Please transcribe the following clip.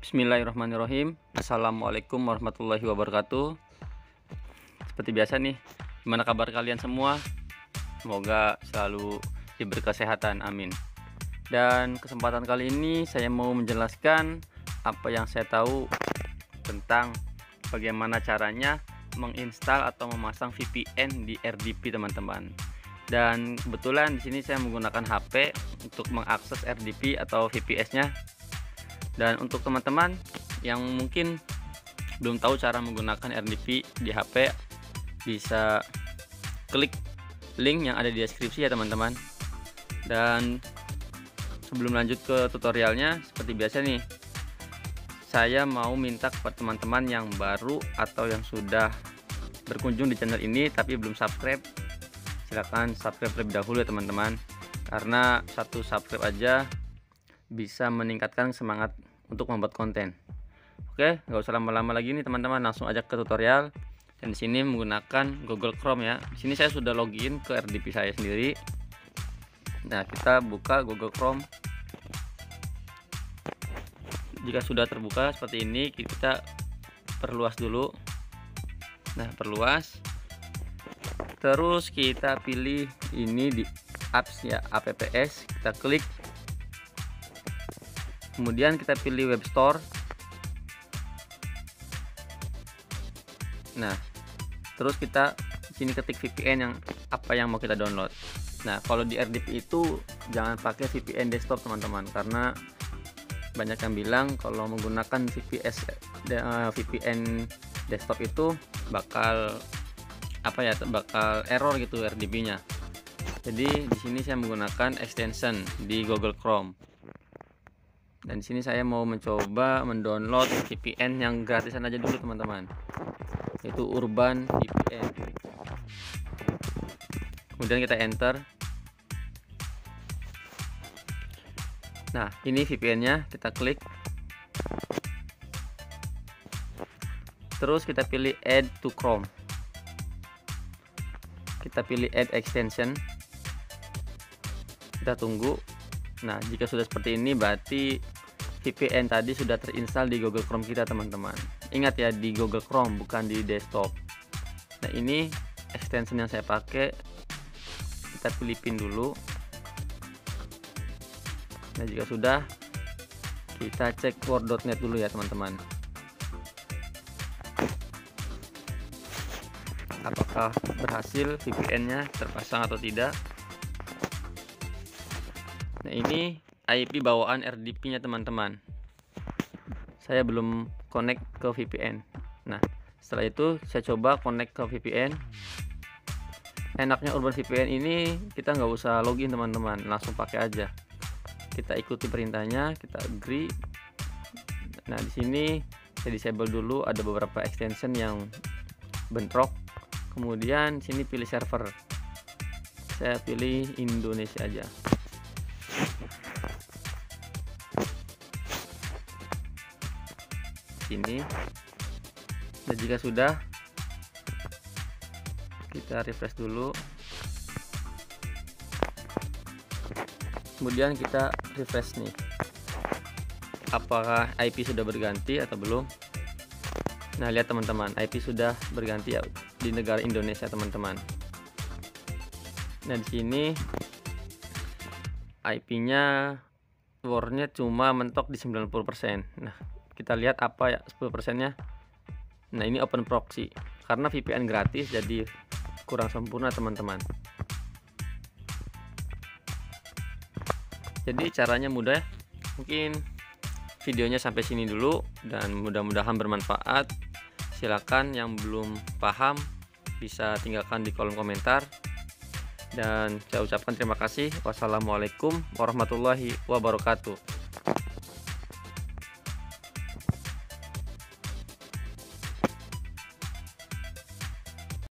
Bismillahirrahmanirrahim. Assalamualaikum warahmatullahi wabarakatuh. Seperti biasa nih Gimana kabar kalian semua? Semoga selalu diberi kesehatan amin. Dan kesempatan kali ini Saya mau menjelaskan Apa yang saya tahu Tentang bagaimana caranya Menginstal atau memasang VPN di RDP teman-teman. Dan kebetulan di sini saya menggunakan HP untuk mengakses RDP atau VPS-nya dan untuk teman-teman yang mungkin belum tahu cara menggunakan RDP di HP bisa klik link yang ada di deskripsi ya teman-teman. Dan sebelum lanjut ke tutorialnya seperti biasa nih saya mau minta kepada teman-teman yang baru atau yang sudah berkunjung di channel ini tapi belum subscribe silahkan subscribe terlebih dahulu ya teman-teman. Karena satu subscribe aja bisa meningkatkan semangat untuk membuat konten. Oke nggak usah lama-lama lagi nih teman-teman. Langsung aja ke tutorial. Dan di sini menggunakan Google Chrome ya. Di sini saya sudah login ke RDP saya sendiri. Nah kita buka Google Chrome. Jika sudah terbuka seperti ini kita perluas dulu. Nah perluas. Terus kita pilih ini di apps ya apps kita klik kemudian kita pilih web store. Nah terus kita sini ketik VPN yang apa yang mau kita download. Nah kalau di RDP itu jangan pakai VPN desktop teman-teman karena banyak yang bilang kalau menggunakan VPS eh, VPN desktop itu bakal apa ya bakal error gitu RDP nya jadi di sini saya menggunakan extension di Google Chrome dan di sini saya mau mencoba mendownload VPN yang gratisan aja dulu teman-teman. Yaitu Urban VPN kemudian kita enter. Nah ini VPN nya kita klik. Terus kita pilih add to Chrome. Kita pilih add extension. Kita tunggu nah jika sudah seperti ini berarti VPN tadi sudah terinstall di Google Chrome kita teman-teman. Ingat ya di Google Chrome bukan di desktop. Nah ini extension yang saya pakai. Kita pilih pin dulu. Nah jika sudah kita cek word.net dulu ya teman-teman. Apakah berhasil VPN-nya terpasang atau tidak. Nah, ini IP bawaan RDP-nya teman-teman. Saya belum connect ke VPN. Nah, setelah itu saya coba connect ke VPN. Enaknya Urban VPN ini kita nggak usah login teman-teman, langsung pakai aja. Kita ikuti perintahnya, kita agree. Nah, di sini saya disable dulu ada beberapa extension yang bentrok kemudian sini pilih server saya pilih Indonesia aja sini. Dan jika sudah kita refresh dulu. Kemudian kita refresh nih. Apakah IP sudah berganti atau belum? Nah lihat teman-teman IP sudah berganti ya di negara Indonesia teman-teman. Nah di sini IP-nya warnya cuma mentok di 90% nah kita lihat apa ya 10% nya nah ini open proxy. Karena VPN gratis jadi kurang sempurna teman-teman. Jadi caranya mudah ya. mungkin videonya sampai sini dulu dan mudah-mudahan bermanfaat. Silakan yang belum paham bisa tinggalkan di kolom komentar. Dan saya ucapkan terima kasih. Wassalamualaikum warahmatullahi wabarakatuh